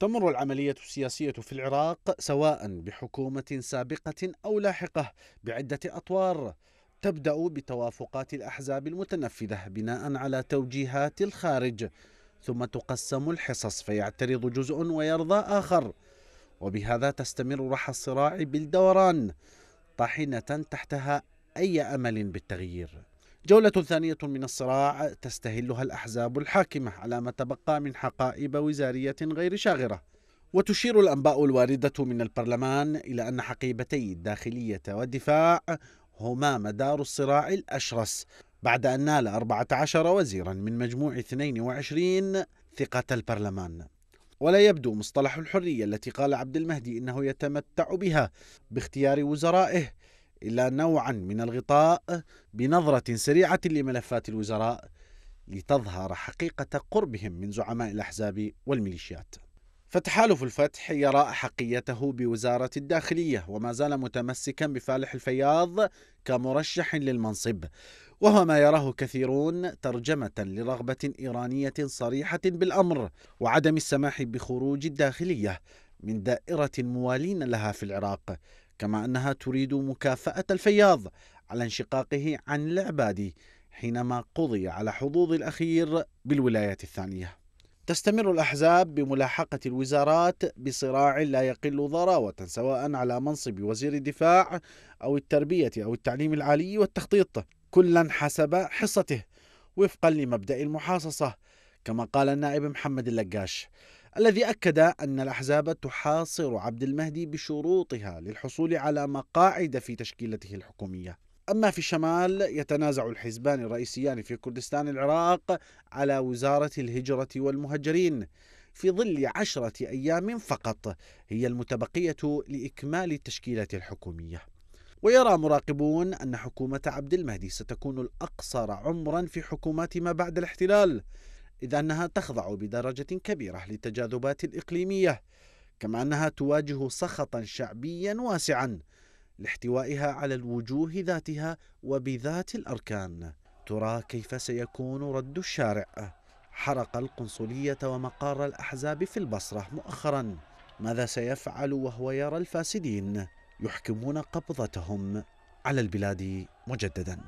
تمر العملية السياسية في العراق سواء بحكومة سابقة أو لاحقة بعدة أطوار. تبدأ بتوافقات الأحزاب المتنفذة بناء على توجيهات الخارج ثم تقسم الحصص فيعترض جزء ويرضى آخر. وبهذا تستمر رحى الصراع بالدوران طاحنة تحتها أي أمل بالتغيير. جولة ثانية من الصراع تستهلها الأحزاب الحاكمة على ما تبقى من حقائب وزارية غير شاغرة. وتشير الأنباء الواردة من البرلمان إلى أن حقيبتي الداخلية والدفاع هما مدار الصراع الأشرس بعد أن نال 14 وزيرا من مجموع 22 ثقة البرلمان. ولا يبدو مصطلح الحرية التي قال عبد المهدي إنه يتمتع بها باختيار وزرائه إلا نوعا من الغطاء بنظرة سريعة لملفات الوزراء لتظهر حقيقة قربهم من زعماء الأحزاب والميليشيات. فتحالف الفتح يرى أحقيته بوزارة الداخلية وما زال متمسكا بفالح الفياض كمرشح للمنصب. وهو ما يراه كثيرون ترجمة لرغبة إيرانية صريحة بالأمر وعدم السماح بخروج الداخلية من دائرة موالين لها في العراق. كما أنها تريد مكافأة الفياض على انشقاقه عن العبادي حينما قضي على حظوظ الأخير بالولايات الثانية. تستمر الأحزاب بملاحقة الوزارات بصراع لا يقل ضراوة سواء على منصب وزير الدفاع أو التربية أو التعليم العالي والتخطيط كلا حسب حصته وفقا لمبدأ المحاصصة كما قال النائب محمد اللقاش. الذي أكد أن الأحزاب تحاصر عبد المهدي بشروطها للحصول على مقاعد في تشكيلته الحكومية. أما في الشمال يتنازع الحزبان الرئيسيان في كردستان العراق على وزارة الهجرة والمهجرين في ظل عشرة أيام فقط هي المتبقية لإكمال التشكيلة الحكومية. ويرى مراقبون أن حكومة عبد المهدي ستكون الأقصر عمرا في حكومات ما بعد الاحتلال. إذ أنها تخضع بدرجة كبيرة للتجاذبات الإقليمية كما أنها تواجه سخطا شعبيا واسعا لاحتوائها على الوجوه ذاتها وبذات الأركان. ترى كيف سيكون رد الشارع. حرق القنصلية ومقار الأحزاب في البصرة مؤخرا. ماذا سيفعل وهو يرى الفاسدين؟ يحكمون قبضتهم على البلاد مجددا.